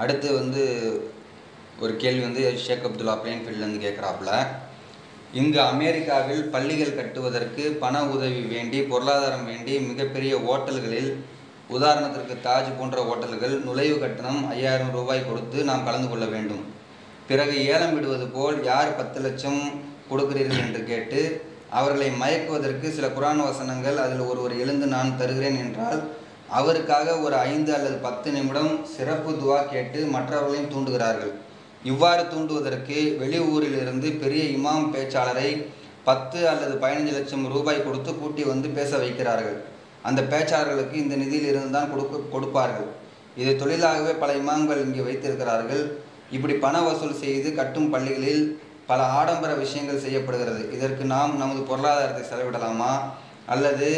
அடுத்து வந்து ஒரு கேள்வி வந்து ஷேக் அப்துல்லா பிளேன்ஃபீல்ட்லேருந்து கேட்குறாப்புல இங்கு அமெரிக்காவில் பள்ளிகள் கட்டுவதற்கு பண உதவி வேண்டி பொருளாதாரம் வேண்டி மிகப்பெரிய ஓட்டல்களில் உதாரணத்திற்கு தாஜ் போன்ற ஓட்டல்கள் நுழைவு கட்டணம் ஐயாயிரம் ரூபாய் கொடுத்து நாம் கலந்து கொள்ள வேண்டும். பிறகு ஏலம் விடுவது போல் யார் பத்து லட்சம் கொடுக்கிறீர்கள் என்று கேட்டு அவர்களை மயக்குவதற்கு சில குரான் வசனங்கள் அதில் ஒருவர் எழுந்து நான் தருகிறேன் என்றால் அவருக்காக ஒரு ஐந்து அல்லது பத்து நிமிடம் சிறப்பு துவா கேட்டு மற்றவர்களையும் தூண்டுகிறார்கள். இவ்வாறு தூண்டுவதற்கு வெளியூரிலிருந்து பெரிய இமாம் பேச்சாளரை பத்து அல்லது பதினஞ்சு லட்சம் ரூபாய் கொடுத்து கூட்டி வந்து பேச வைக்கிறார்கள். அந்த பேச்சாளர்களுக்கு இந்த நிதியிலிருந்து தான் கொடுக்க கொடுப்பார்கள். இதை தொழிலாகவே பல இமாம்கள் இங்கே வைத்திருக்கிறார்கள். இப்படி பண வசூல் செய்து கட்டும் பள்ளிகளில் பல ஆடம்பர விஷயங்கள் செய்யப்படுகிறது. இதற்கு நாம் நமது பொருளாதாரத்தை செலவிடலாமா? அல்லது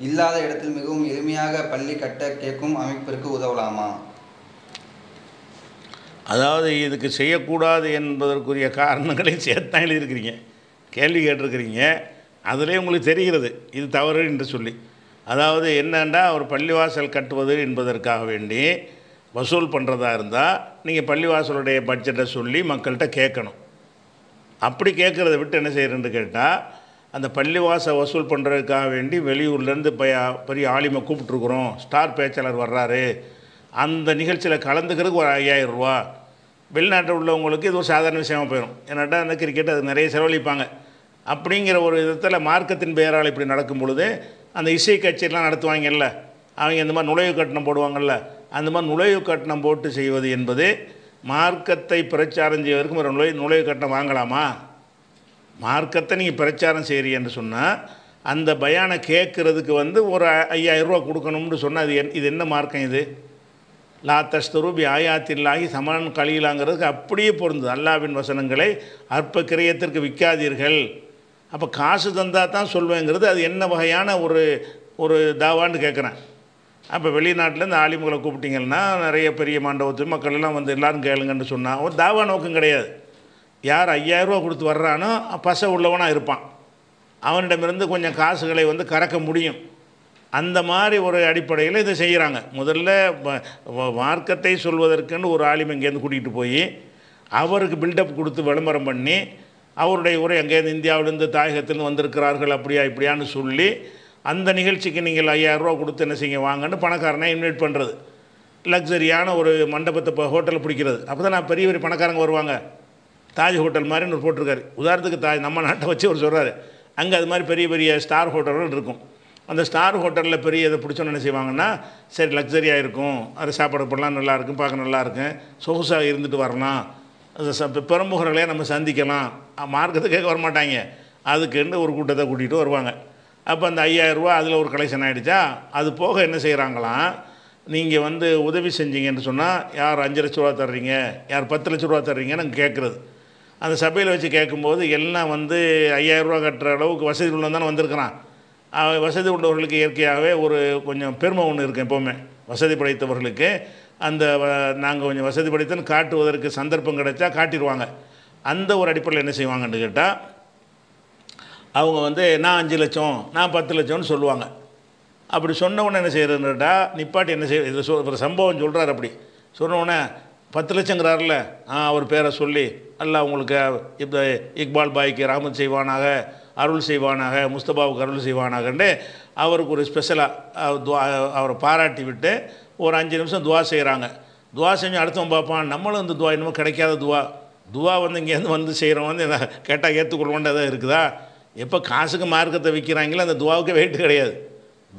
இல்லாத இடத்தில் மிகவும் எளிமையாக பள்ளி கட்ட கேட்கும் அமைப்பிற்கு உதவலாமா? அதாவது இதுக்கு செய்யக்கூடாது என்பதற்குரிய காரணங்களை சேர்த்தான் எழுதியிருக்கிறீங்க. கேள்வி கேட்டிருக்கிறீங்க. அதிலே உங்களுக்கு தெரிகிறது. இது தவறு என்று சொல்லி. அதாவது என்னென்னா ஒரு பள்ளிவாசல் கட்டுவது என்பதற்காக வேண்டி வசூல் பண்ணுறதா இருந்தால் நீங்கள் பள்ளிவாசலுடைய பட்ஜெட்டை சொல்லி மக்கள்கிட்ட கேட்கணும். அப்படி கேட்குறத விட்டு என்ன செய்கிறேன்னு கேட்டால் அந்த பள்ளிவாசை வசூல் பண்ணுறதுக்காக வேண்டி வெளியூர்லேருந்து பய பெரிய ஆலிமை கூப்பிட்ருக்குறோம் ஸ்டார் பேச்சாளர் வர்றாரு. அந்த நிகழ்ச்சியில் கலந்துக்கிறதுக்கு ஒரு ஐயாயிரம் ரூபா. வெளிநாட்டில் உள்ளவங்களுக்கு இது ஒரு சாதாரண விஷயமா போயிடும். ஏன்னாட்டா அந்த கிரிக்கெட் அது நிறைய செலவழிப்பாங்க. அப்படிங்கிற ஒரு விதத்தில் மார்க்கத்தின் பெயரால் இப்படி நடக்கும் பொழுது அந்த இசை கட்சியெல்லாம் நடத்துவாங்கல்ல. அவங்க இந்த மாதிரி நுழைவு கட்டணம் போடுவாங்கள்ல அந்த மாதிரி நுழைவு கட்டணம் போட்டு செய்வது என்பது மார்க்கத்தை பிரச்சாரம் செய்வதற்கும் ஒரு நுழைவு நுழைவு கட்டணம் வாங்கலாமா? மார்க்கத்தை நீங்கள் பிரச்சாரம் செய்கிறீன்னு சொன்னால் அந்த பயானை கேட்குறதுக்கு வந்து ஒரு ஐயாயிரம் ரூபா கொடுக்கணும்னு சொன்னால் அது என் இது என்ன மார்க்கம் இது? லா தஸ்தரூபி ஆயாத்தில்லாகி சமன் கலியிலாங்கிறதுக்கு அப்படியே பொருந்தது. அல்லாவின் வசனங்களை அற்ப கிரயத்திற்கு விற்காதீர்கள் அப்போ காசு தந்தால் தான் சொல்வேங்கிறது அது என்ன வகையான ஒரு ஒரு தாவான்னு கேட்குறேன் அப்போ வெளிநாட்டில் இந்த ஆலிமுகளை கூப்பிட்டிங்கன்னா நிறைய பெரிய மண்டபத்து மக்கள் எல்லாம் வந்து எல்லாரும் கேளுங்கன்னு சொன்னால் ஒரு தாவா நோக்கம் கிடையாது. யார் ஐயாயிரரூவா கொடுத்து வர்றானோ பச உள்ளவனாக இருப்பான். அவனிடமிருந்து கொஞ்சம் காசுகளை வந்து கறக்க முடியும். அந்த மாதிரி ஒரு அடிப்படையில் இதை செய்கிறாங்க முதல்ல வ- மார்க்கத்தை சொல்வதற்குன்னு ஒரு ஆலிம் இங்கேருந்து கூட்டிகிட்டு போய் அவருக்கு பில்டப் கொடுத்து விளம்பரம் பண்ணி அவருடைய உரை அங்கேருந்து இந்தியாவிலேருந்து தாயகத்திலிருந்து வந்திருக்கிறார்கள் அப்படியா இப்படியான்னு சொல்லி அந்த நிகழ்ச்சிக்கு நீங்கள் ஐயாயிரம் ரூபா கொடுத்து என்ன செய்யுங்க வாங்கன்னு பணக்காரனை இன்வைட் பண்ணுறது லக்ஸரியான ஒரு மண்டபத்தை இப்போ ஹோட்டலில் பிடிக்கிறது. அப்போ தான் நான் பெரிய பெரிய பணக்காரங்க வருவாங்க. தாஜ் ஹோட்டல் மாதிரின்னு ஒரு போட்டிருக்காரு. உதாரணத்துக்கு தாஜ் நம்ம நாட்டை வச்சு அவர் சொல்கிறாரு அங்கே அது மாதிரி பெரிய பெரிய ஸ்டார் ஹோட்டல்கள் இருக்கும். அந்த ஸ்டார் ஹோட்டலில் பெரிய இதை பிடிச்சோன்னு என்ன செய்வாங்கன்னா சரி லக்ஸரியாக இருக்கும். அது சாப்பாடு போடலாம் நல்லா இருக்கும் பார்க்க நல்லா இருக்கும் சொகுசாக இருந்துட்டு வரலாம். அது ச பெரும்புகர்களே நம்ம சந்திக்கலாம். மார்க்கத்தை கேட்க வரமாட்டாங்க. அதுக்குன்னு ஒரு கூட்டத்தை கூட்டிகிட்டு வருவாங்க. அப்போ அந்த 5000 ரூபா அதில் ஒரு கலெக்ஷன் ஆகிடுச்சா அது போக என்ன செய்கிறாங்களாம் நீங்கள் வந்து உதவி செஞ்சீங்கன்னு சொன்னால் யார் அஞ்சு லட்ச ரூபா தர்றீங்க? யார் பத்து லட்ச ரூபா தர்றீங்கன்னு கேட்குறது அந்த சபையில் வச்சு கேட்கும்போது எல்லாம் வந்து 5000 ரூபா கட்டுற அளவுக்கு வசதி உள்ளவன் தானே வந்திருக்கிறான். வசதி உள்ளவர்களுக்கு இயற்கையாகவே ஒரு கொஞ்சம் பெருமை ஒன்று இருக்கும் எப்போவுமே. வசதி படைத்தவர்களுக்கு அந்த நாங்கள் கொஞ்சம் வசதி படைத்தன்னு காட்டுவதற்கு சந்தர்ப்பம் கிடைச்சா காட்டிடுவாங்க. அந்த ஒரு அடிப்படையில் என்ன செய்வாங்கன்னு கேட்டால் அவங்க வந்து நான் அஞ்சு லட்சம் நான் பத்து லட்சம்னு சொல்லுவாங்க. அப்படி சொன்ன உடனே என்ன செய்யறதுன்னுட்டா நிப்பாட்டி என்ன செய்ய இது சொ- ஒரு சம்பவம் சொல்கிறார் அப்படி. சொன்ன உடனே பத்து லட்சங்கிறாருல ஆ அவர் பேரை சொல்லி அல்லாஹ் உங்களுக்கு இப்போ இக்பால் பாய்க்கு ராமன் செய்வானாக அருள் செய்வானாக முஸ்தபாவுக்கு அருள் செய்வானாகன்னு அவருக்கு ஒரு ஸ்பெஷலாக அவரை பாராட்டி விட்டு ஒரு அஞ்சு நிமிஷம் துவா செய்கிறாங்க துவா செஞ்சு அடுத்தவன் பார்ப்பான் நம்மளும் இந்த துவா இன்னமும் கிடைக்காத துவா. துவா வந்து இங்கேருந்து வந்து செய்கிறவன் வந்து கேட்டால் ஏற்றுக்கொள்வோன்றதா இருக்குதா? எப்போ காசுக்கு மார்க்கத்தை விற்கிறாங்களோ அந்த துவாவுக்கு வெயிட் கிடையாது.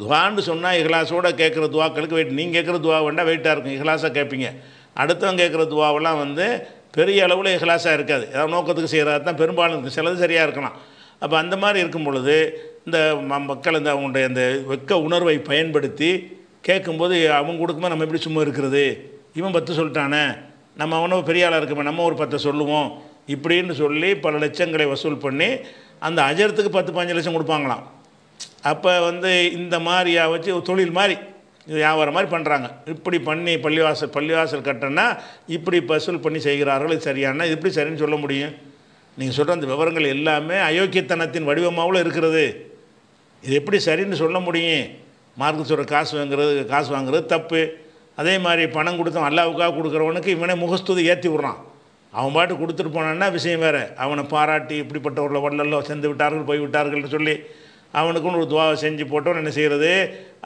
துவான்னு சொன்னால் இஹ்லாஸோட கேட்குற துவாக்களுக்கு வெயிட் நீங்கள் கேட்குற துவா வேண்டாம் வெயிட்டாக இருக்கும். இஹ்லாஸாக கேட்பீங்க. அடுத்தவங்க கேட்குற துவாவெல்லாம் வந்து பெரிய அளவில் இஹ்லாஸாக இருக்காது. ஏதாவது நோக்கத்துக்கு செய்கிறது தான் பெரும்பாலும் இருக்கும் சிலது சரியாக இருக்கலாம். அப்போ அந்த மாதிரி இருக்கும் பொழுது இந்த ம- மக்கள் இந்த அவங்களுடைய இந்த வெக்க உணர்வை பயன்படுத்தி கேட்கும்போது அவங்க கொடுக்கும்போது நம்ம எப்படி சும்மா இருக்கிறது? இவன் பத்து சொல்லிட்டானே. நம்ம அவனும் பெரிய ஆளாக இருக்குமே நம்ம ஒரு பத்தை சொல்லுவோம் இப்படின்னு சொல்லி பல லட்சங்களை வசூல் பண்ணி அந்த அஜரத்துக்கு பத்து பதினஞ்சு லட்சம் கொடுப்பாங்களாம். அப்போ வந்து இந்த மாதிரியா வச்சு ஒரு தொழில் மாதிரி இது வியாபாரம் மாதிரி பண்ணுறாங்க இப்படி பண்ணி பள்ளிவாசல் பள்ளிவாசல் கட்டணும்னா இப்படி வசூல் பண்ணி செய்கிறார்கள் இது சரியான இது எப்படி சரின்னு சொல்ல முடியும்? நீங்கள் சொல்கிற அந்த விவரங்கள் எல்லாமே அயோக்கியத்தனத்தின் வடிவமாகவும் இருக்கிறது. இது எப்படி சரின்னு சொல்ல முடியும்? மார்க்கு சொல்கிற காசு வாங்குறது காசு வாங்குறது தப்பு. அதே மாதிரி பணம் கொடுத்தோம் அல்லாவுக்காக கொடுக்குறவனுக்கு இவனே முகஸ்துதி ஏற்றி விட்றான். அவன் பாட்டு கொடுத்துட்டு போனான்னா விஷயம் வேறு. அவனை பாராட்டி இப்படிப்பட்டவர்களை வள்ளலோ சென்று விட்டார்கள் போய் விட்டார்கள்னு சொல்லி அவனுக்குன்னு ஒரு துவாவை செஞ்சு போட்டவன் என்ன செய்கிறது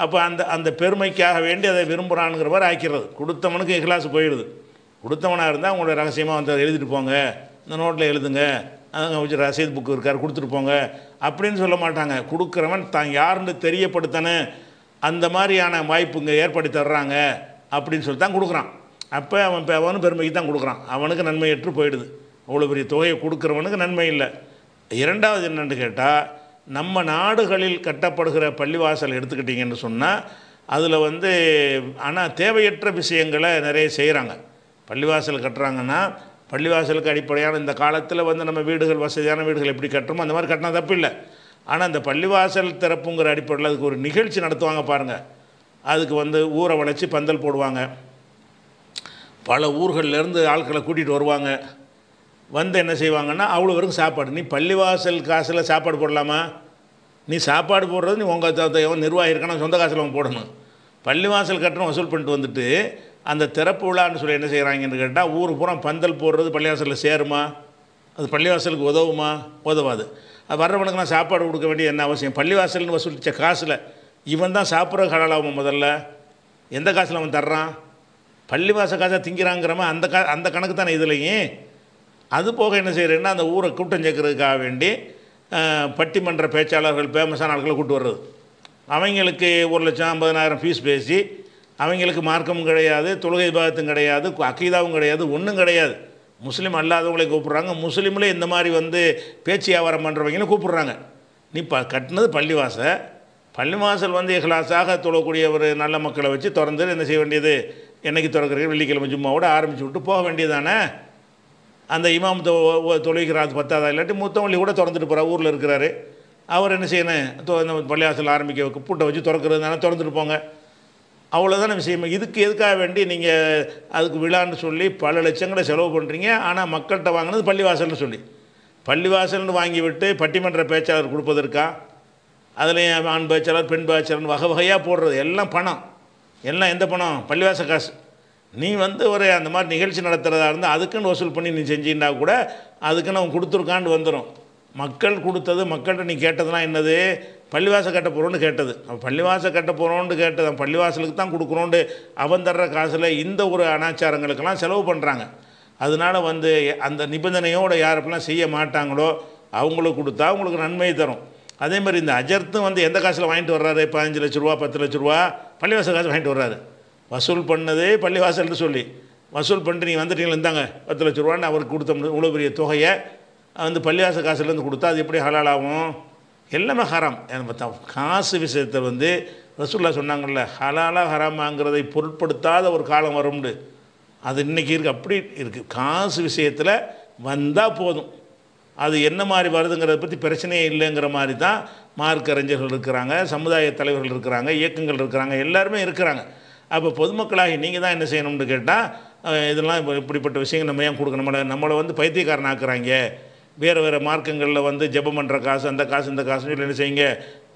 அப்போ அந்த அந்த பெருமைக்காக வேண்டி அதை விரும்புகிறானுங்கிற மாதிரி ஆக்கிறது. கொடுத்தவனுக்கு இஹ்லாஸ் போயிடுது. கொடுத்தவனாக இருந்தால் அவங்களோட ரகசியமாக வந்து அதை எழுதிட்டு போங்க. இந்த நோட்டில் எழுதுங்க. அங்கே வச்சு ரசீது புக்கு இருக்கார் கொடுத்துட்டு போங்க. அப்படின்னு சொல்ல மாட்டாங்க. கொடுக்குறவன் தான் யாருன்னு தெரியப்படுத்தணும் அந்த மாதிரியான வாய்ப்பு இங்கே ஏற்படுத்தி தர்றாங்க அப்படின்னு சொல்லி தான் கொடுக்குறான். அப்போ அவன் இப்போ அவனும் பெருமைக்கு தான் கொடுக்குறான். அவனுக்கு நன்மை ஏற்று போயிடுது. அவ்வளோ பெரிய தொகையை கொடுக்குறவனுக்கு நன்மை இல்லை. இரண்டாவது என்னென்னு கேட்டால் நம்ம நாடுகளில் கட்டப்படுகிற பள்ளிவாசல் எடுத்துக்கிட்டிங்கன்னு சொன்னால் அதில் வந்து ஆனால் தேவையற்ற விஷயங்களை நிறைய செய்கிறாங்க பள்ளிவாசல் கட்டுறாங்கன்னா பள்ளிவாசலுக்கு அடிப்படையான இந்த காலத்தில் வந்து நம்ம வீடுகள் வசதியான வீடுகள் எப்படி கட்டுறோமோ அந்த மாதிரி கட்டினா தப்பு இல்லை. ஆனால் இந்த பள்ளிவாசல் திறப்புங்கிற அடிப்படையில் அதுக்கு ஒரு நிகழ்ச்சி நடத்துவாங்க பாருங்கள் அதுக்கு வந்து ஊரை வளைச்சி பந்தல் போடுவாங்க. பல ஊர்களிலேருந்து ஆட்களை கூட்டிகிட்டு வருவாங்க. வந்து என்ன செய்வாங்கன்னா அவ்வளோ வரைக்கும் சாப்பாடு. நீ பள்ளிவாசல் காசில் சாப்பாடு போடலாமா? நீ சாப்பாடு போடுறது நீ உங்கள் நிர்வாகி இருக்கணும் சொந்த காசில் அவன் போடணும். பள்ளிவாசல் கட்டணம் வசூல் பண்ணிட்டு வந்துட்டு அந்த திறப்பு விழான்னு சொல்லி என்ன செய்கிறாங்கன்னு கேட்டால் ஊர் பூரா பந்தல் போடுறது பள்ளிவாசலில் சேருமா? அது பள்ளிவாசலுக்கு உதவுமா? உதவாது. அது வர்றவனுக்கு நான் சாப்பாடு கொடுக்க வேண்டிய என்ன அவசியம்? பள்ளிவாசல்னு வசூலித்த காசில் இவன் தான் சாப்பிட்ற கடலாகும் முதல்ல? எந்த காசில் அவன் தர்றான்? பள்ளிவாசல் காசாக திங்கிறாங்கிறவன் அந்த கா அந்த கணக்கு தானே இதுலையும். அது போக என்ன செய்கிறேன்னா அந்த ஊரை கூட்டம் சேர்க்கறதுக்காக வேண்டி பட்டிமன்ற பேச்சாளர்கள் ஃபேமஸான ஆட்களை கூட்டு வர்றது. அவங்களுக்கு ஒரு லட்சம் ஐம்பதனாயிரம் ஃபீஸ் பேசி அவங்களுக்கு மார்க்கமும் கிடையாது தொழுகை விபாகத்தும் கிடையாது அக்கீதாவும் கிடையாது ஒன்றும் கிடையாது. முஸ்லீம் அல்லாதவங்களை கூப்பிட்றாங்க. முஸ்லீமில் இந்த மாதிரி வந்து பேச்சு வியாபாரம் பண்ணுறவங்களும் கூப்பிட்றாங்க. நீ ப கட்டினது பள்ளிவாசல். பள்ளிவாசல் வந்து இஹ்லாஸாக தொழக்கூடிய ஒரு நல்ல மக்களை வச்சு திறந்து என்ன செய்ய வேண்டியது? என்னைக்கு திறக்கிறீங்க? வெள்ளிக்கிழமை ஜும்மாவோட ஆரம்பிச்சு விட்டு போக வேண்டியதானே அந்த இமாம் தொ- பத்தாதா இல்லாட்டி மூத்தவள்ளி கூட திறந்துட்டு போகிறார் ஊரில் இருக்கிறாரு. அவர் என்ன செய்யணும்? பள்ளியாசல் பள்ளிவாசல் ஆரம்பிக்க பூட்டை வச்சு திறக்கிறதுனால திறந்துட்டு போங்க. அவ்வளோதான விஷயம். இதுக்கு எதுக்காக வேண்டி நீங்கள் அதுக்கு விழான்னு சொல்லி பல லட்சங்களை செலவு பண்ணுறீங்க ஆனால் மக்கள்கிட்ட வாங்கினது பள்ளிவாசல்னு சொல்லி. பள்ளிவாசல்னு வாங்கி விட்டு பட்டிமன்ற பேச்சாளர் கொடுப்பதற்கா? அதுலேயும் ஆண் பேச்சாளர் பெண் பேச்சாளர் வகை வகையாக போடுறது. எல்லாம் பணம். எல்லாம் எந்த பணம்? பள்ளிவாச காசு. நீ வந்து ஒரு அந்த மாதிரி நிகழ்ச்சி நடத்துகிறதா இருந்தால் அதுக்குன்னு வசூல் பண்ணி நீ செஞ்சின்னா கூட அதுக்குன்னு அவன் கொடுத்துருக்கான்னு வந்துடும் மக்கள் கொடுத்தது மக்கள்கிட்ட நீ கேட்டதுலாம் என்னது? பள்ளிவாசல் கட்ட போகிறோன்னு கேட்டது. அவன் பள்ளிவாசல் கட்ட போகிறோன்னு கேட்டது. அவன் பள்ளிவாசலுக்கு தான் கொடுக்குறோன்ட்டு அவன் தர்ற காசில் இந்த ஒரு அனாச்சாரங்களுக்கெல்லாம் செலவு பண்ணுறாங்க அதனால வந்து அந்த நிபந்தனையோடு யாருப்பெல்லாம் செய்ய மாட்டாங்களோ அவங்களுக்கு கொடுத்தா அவங்களுக்கு நன்மை தரும். அதே மாதிரி இந்த அஜர்த்தும் வந்து எந்த காசில் வாங்கிட்டு வர்றாரு? பதினஞ்சு லட்ச ரூபா பத்து லட்ச ரூபா பள்ளிவாசல் காசு வாங்கிட்டு வர்றாரு. வசூல் பண்ணதே பள்ளிவாசல்னு சொல்லி. வசூல் பண்ணிட்டு நீங்கள் வந்துட்டீங்களா இருந்தாங்க பத்து லட்ச ரூபான்னு அவருக்கு கொடுத்த இவ்வளோ பெரிய தொகையை வந்து பள்ளிவாசல் காசுலேருந்து கொடுத்தா அது எப்படி ஹலால் ஆகும்? எல்லாமே ஹராம். பார்த்தா காசு விஷயத்தை வந்து ரசூல்லா சொன்னாங்கல்ல ஹலாலாக ஹராமாங்கிறதை பொருட்படுத்தாத ஒரு காலம் வரும்னு. அது இன்றைக்கி இருக்குது அப்படி இருக்குது காசு விஷயத்தில் வந்தால் போதும். அது என்ன மாதிரி வருதுங்கிறத பற்றி பிரச்சனையே இல்லைங்கிற மாதிரி தான் மார்க் அறிஞர்கள் இருக்கிறாங்க சமுதாய தலைவர்கள் இருக்கிறாங்க இயக்கங்கள் இருக்கிறாங்க எல்லாருமே இருக்கிறாங்க. அப்போ பொதுமக்களாகி நீங்கள் தான் என்ன செய்யணும்னு கேட்டால் இதெல்லாம் இப்போ இப்படிப்பட்ட விஷயங்கள் நம்ம ஏன் கொடுக்கணும்? நம்மளை நம்மளை வந்து பைத்தியக்காரன் ஆக்குறாங்க. வேறு வேறு மார்க்கங்களில் வந்து ஜெபம் பண்ணுற காசு அந்த காசு இந்த காசுன்னு சொல்லி என்ன செய்யுங்க?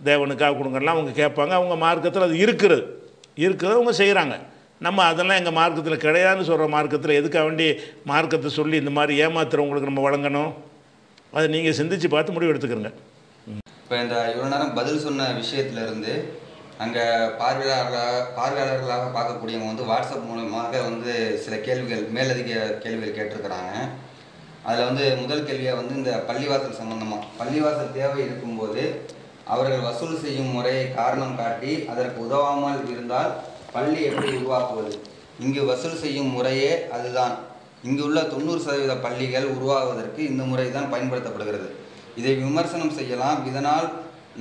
தேவனுக்காக கொடுங்கலாம் அவங்க கேட்பாங்க. அவங்க மார்க்கத்தில் அது இருக்கிறது. இருக்கிறது அவங்க செய்கிறாங்க நம்ம அதெல்லாம் எங்கள் மார்க்கத்தில் கிடையாதுன்னு சொல்கிற மார்க்கத்தில் எதுக்காக வேண்டி மார்க்கத்தை சொல்லி இந்த மாதிரி ஏமாத்துறவங்களுக்கு நம்ம வழங்கணும்? அதை நீங்கள் சிந்திச்சு பார்த்து முடிவு எடுத்துக்கிறங்க இப்போ இந்த இவ்வளோ நேரம் பதில் சொன்ன விஷயத்துலேருந்து அங்கே பார்வையாளர்களாக பார்வையாளர்களாக பார்க்கக்கூடியவங்க வந்து வாட்ஸ்அப் மூலமாக வந்து சில கேள்விகள் மேலதிக கேள்விகள் கேட்டிருக்கிறாங்க. அதில் வந்து முதல் கேள்வியாக வந்து இந்த பள்ளிவாசல் சம்பந்தமாக பள்ளிவாசல் தேவை இருக்கும்போது அவர்கள் வசூல் செய்யும் முறையை காரணம் காட்டி அதற்கு உதவாமல் இருந்தால் பள்ளி எப்படி உருவாக்குவது? இங்கு வசூல் செய்யும் முறையே அதுதான். இங்கு உள்ள தொண்ணூறு சதவீத பள்ளிகள் உருவாகுவதற்கு இந்த முறை தான் பயன்படுத்தப்படுகிறது. இதை விமர்சனம் செய்யலாம். இதனால்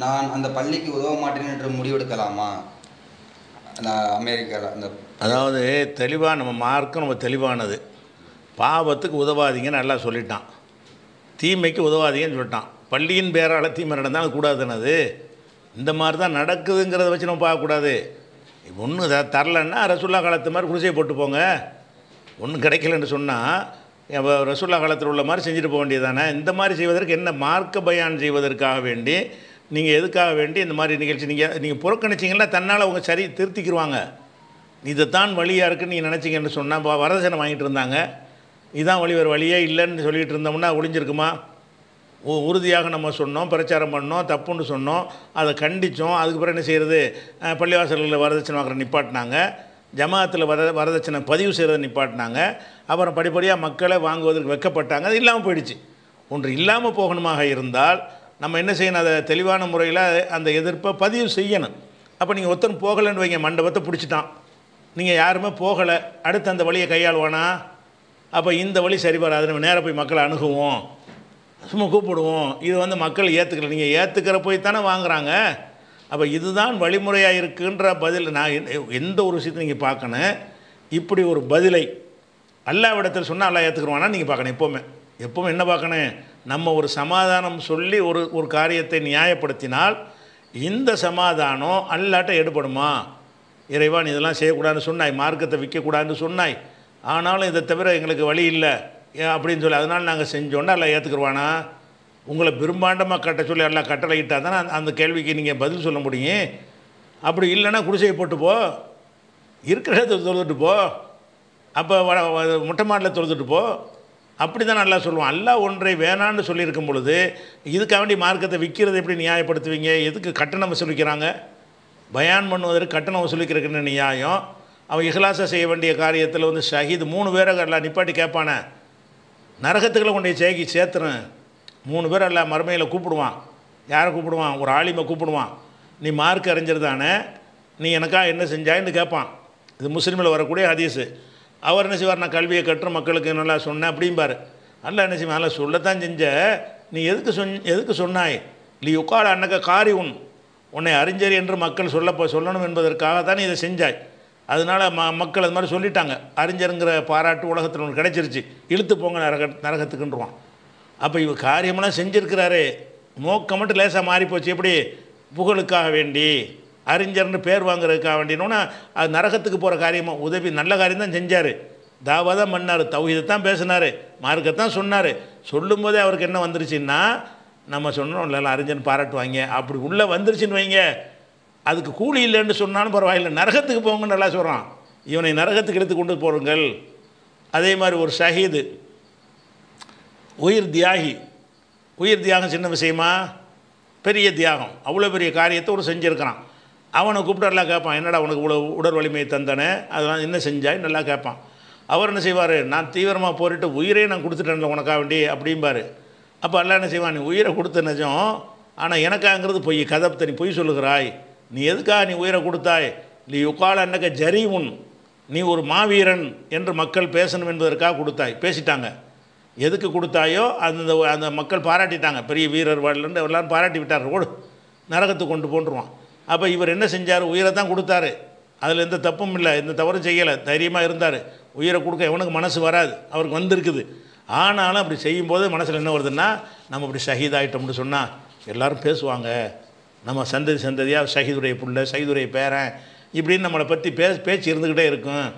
நான் அந்த பள்ளிக்கு உதவ மாட்டேன் என்று முடிவெடுக்கலாமா? நான் அமெரிக்காவில் அந்த அதாவது தெளிவாக நம்ம மார்க்கும் நம்ம தெளிவானது. பாவத்துக்கு உதவாதீங்கன்னு நல்லா சொல்லிட்டான். தீமைக்கு உதவாதீங்கன்னு சொல்லிட்டான். பள்ளியின் பேரால் தீமை நடந்தால் கூடாதுன்னு அது இந்த மாதிரி தான் நடக்குதுங்கிறத வச்சு நம்ம பார்க்கக்கூடாது. ஒன்றும் தரலன்னா ரசுல்லா காலத்து மாதிரி குடிசையை போட்டு போங்க ஒன்றும் கிடைக்கலன்னு சொன்னால் ரசுல்லா காலத்தில் உள்ள மாதிரி செஞ்சுட்டு போக வேண்டியதானே இந்த மாதிரி செய்வதற்கு என்ன மார்க்க பயான் செய்வதற்காக வேண்டி நீங்கள் எதுக்காக வேண்டி இந்த மாதிரி நிகழ்ச்சி நீங்கள் நீங்கள் புறக்கணிச்சிங்கன்னா தன்னால் அவங்க சரி திருத்திக்கிடுவாங்க இதைத்தான் வழியாக இருக்குன்னு நீங்கள் நினச்சிங்கன்னு சொன்னால் வரதட்சணை வாங்கிட்டு இருந்தாங்க. இதான் வழி வேறு வழியே இல்லைன்னு சொல்லிட்டு இருந்தோம்னா ஒளிஞ்சிருக்குமா? உ- உறுதியாக நம்ம சொன்னோம் பிரச்சாரம் பண்ணோம் தப்புன்னு சொன்னோம். அதை கண்டித்தோம் அதுக்கு பிறகு என்ன செய்கிறது பள்ளிவாசல்களில் வரதட்சணை வாங்குற நிப்பாட்டினாங்க. ஜமாத்தில் வர வரதட்சணை பதிவு செய்கிறத நிப்பாட்டினாங்க. அப்புறம் படிப்படியாக மக்களை வாங்குவதற்கு வெக்கப்பட்டாங்க. அது இல்லாமல் போயிடுச்சு. ஒன்று இல்லாமல் போகணுமாக இருந்தால் நம்ம என்ன செய்யணும்? அதை தெளிவான முறையில் அந்த எதிர்ப்பை பதிவு செய்யணும். அப்போ நீங்கள் ஒருத்தன் போகலைன்னு வைங்க மண்டபத்தை பிடிச்சிட்டான். நீங்கள் யாருமே போகலை. அடுத்து அந்த வழியை கையாளுவானா? அப்போ இந்த வழி சரி வராது நம்ம நேராக போய் மக்களை அணுகுவோம். சும்மா கூப்பிடுவோம். இது வந்து மக்கள் ஏற்றுக்கல நீங்கள் ஏற்றுக்கிற போய் தானே வாங்குறாங்க. அப்போ இதுதான் வழிமுறையாக இருக்குன்ற பதில் நான் எந்த- எந்த ஒரு விஷயத்தை நீங்கள் பார்க்கணும். இப்படி ஒரு பதிலை அல்லாவிடத்தில் சொன்னால் அல்லா ஏற்றுக்குருவானா நீங்கள் பார்க்கணும். எப்போவுமே. எப்போவுமே என்ன பார்க்கணும்? நம்ம ஒரு சமாதானம் சொல்லி ஒரு ஒரு காரியத்தை நியாயப்படுத்தினால் இந்த சமாதானம் அல்லாட்ட எடுபடுமா? இறைவா நீ இதெல்லாம் செய்யக்கூடாதுன்னு சொன்னாய் மார்க்கத்தை விற்கக்கூடாதுன்னு சொன்னாய். ஆனாலும் இதை தவிர எங்களுக்கு வழி இல்லை அப்படின்னு சொல்லி அதனால் நாங்கள் செஞ்சோன்னா எல்லாம் ஏற்றுக்குருவானா உங்களை பெரும்பாண்டமாக கட்ட சொல்லி எல்லாம் கட்டளை தானே அந்த- கேள்விக்கு நீங்கள் பதில் சொல்ல முடியும்? அப்படி இல்லைன்னா குடிசையை போட்டு போ. இருக்கிற இடத்துல தொழுதுட்டு போ. அப்போ மொட்டை மாடலை தொழுதுட்டு போ. அப்படி தான் நல்லா சொல்லுவோம் அல்லாஹ் ஒன்றை வேணான்னு சொல்லியிருக்கும் பொழுது இதுக்காக வேண்டி மார்க்கத்தை விற்கிறது எப்படி நியாயப்படுத்துவீங்க? எதுக்கு கட்டணம் வசூலிக்கிறாங்க? பயான் பண்ணுவதற்கு கட்டணம் வசூலிக்கிறதுக்கு நியாயம். அவன் இஹ்லாசை செய்ய வேண்டிய காரியத்தில் வந்து ஷஹீத் மூணு பேரை எல்லாம் நிப்பாட்டி கேட்பானே. நரகத்துக்குள்ள கொண்டு போய் சேக்கி சேர்த்துறேன் மூணு பேர் எல்லாம் மறுமையில் கூப்பிடுவான். யாரை கூப்பிடுவான்? ஒரு ஆலிமை கூப்பிடுவான். நீ மார்க் அறிஞர் தானே? நீ எனக்கா என்ன செஞ்சாயின்னு கேட்பான். இது முஸ்லீமில் வரக்கூடிய ஹதீஸு. அவர் என்ன செய்வார்? நான் கல்வியை கற்று மக்களுக்கு நல்லா சொன்னேன் அப்படிம்பார். அல்ல என்ன செய்வான் நல்லா சொல்லத்தான் செஞ்ச நீ எதுக்கு சொன் எதுக்கு சொன்னாய்? நீ உட்கார அன்னக்க காரி உன் உன்னை அறிஞர் என்று மக்கள் சொல்ல சொல்லணும் என்பதற்காக தான் இதை செஞ்சாய். அதனால் ம மக்கள் அது மாதிரி சொல்லிட்டாங்க. அறிஞருங்கிற பாராட்டு உலகத்தில் ஒன்று கிடைச்சிருச்சு. இழுத்து போங்க நரக நரகத்துக்குன்றான் அப்போ இவ காரியமெல்லாம் செஞ்சுருக்கிறாரு. நோக்கம் மட்டும் லேசாக மாறிப்போச்சு. எப்படி? புகழுக்காக வேண்டி. அறிஞர்னு பேர் வாங்குறதுக்காக வேண்டினோன்னா அது நரகத்துக்கு போகிற காரியமாக உதவி நல்ல காரியம் தான் செஞ்சார். தாவா தான் பண்ணார் தௌஹீதை தான் பேசினார். மார்க்கத்தான் சொன்னார். சொல்லும்போதே அவருக்கு என்ன வந்துருச்சுன்னா நம்ம சொன்னோம் இல்லை அறிஞன் பாராட்டுவாங்க. அப்படி உள்ளே வந்துருச்சுன்னு வைங்க. அதுக்கு கூலி இல்லைன்னு சொன்னாலும் பரவாயில்லை. நரகத்துக்கு போங்கன்னு நல்லா சொல்கிறான் இவனை நரகத்துக்கு எடுத்து கொண்டு போகிறங்கள் அதே மாதிரி ஒரு ஷஹீது. உயிர் தியாகி. உயிர் தியாகம் சின்ன விஷயமா? பெரிய தியாகம். அவ்வளோ பெரிய காரியத்தை ஒரு செஞ்சுருக்கிறான். அவனை கூப்பிட்டு நல்லா கேட்பான். என்னடா உனக்கு இவ்வளோ உடல் வலிமையை தந்தனே? அதெல்லாம் என்ன செஞ்சாய்? நல்லா கேட்பான். அவர் என்ன செய்வார்? நான் தீவிரமாக போரிட்டு உயிரே நான் கொடுத்துட்டேன்ல உனக்காக வேண்டி அப்படிம்பாரு. அப்போ எல்லாம் என்ன செய்வான்? நீ உயிரை கொடுத்த நிஜம். ஆனால் எனக்காங்கிறது பொய். கதப்பத்தை நீ பொய் சொல்லுகிறாய். நீ எதுக்காக நீ உயிரை கொடுத்தாய்? நீ உக்கால அன்னக்க ஜரீவுன் நீ ஒரு மாவீரன் என்று மக்கள் பேசணும் என்பதற்காக கொடுத்தாய். பேசிட்டாங்க. எதுக்கு கொடுத்தாயோ அந்த அந்த மக்கள் பாராட்டிட்டாங்க. பெரிய வீரர் வாழ்ந்து எல்லாரும் பாராட்டி விட்டார் ஓடு நரகத்துக்கு கொண்டு போன்றுவான். அப்போ இவர் என்ன செஞ்சார்? உயிரை தான் கொடுத்தாரு. அதில் எந்த தப்பும் இல்லை. எந்த தவறும் செய்யலை. தைரியமாக இருந்தார். உயிரை கொடுக்க எவனுக்கு மனசு வராது. அவருக்கு வந்திருக்குது. ஆனாலும் அப்படி செய்யும்போது மனசில் என்ன வருதுன்னா நம்ம இப்படி ஷஹீதாகிட்டோம்னு சொன்னால் எல்லோரும் பேசுவாங்க. நம்ம சந்ததி சந்ததியாக ஷஹீதுடைய பிள்ளை ஷஹீதுடைய பேரன் இப்படின்னு நம்மளை பற்றி பே பேச்சு இருந்துக்கிட்டே இருக்கும்.